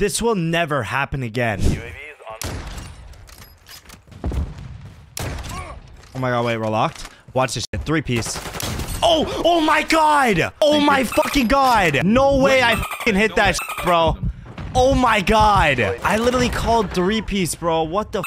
This will never happen again. Oh my god, wait, we're locked? Watch this shit. Three piece. Oh, oh my god! Oh my fucking god! No way I fucking hit that shit, bro. Oh my god. I literally called three piece, bro. What the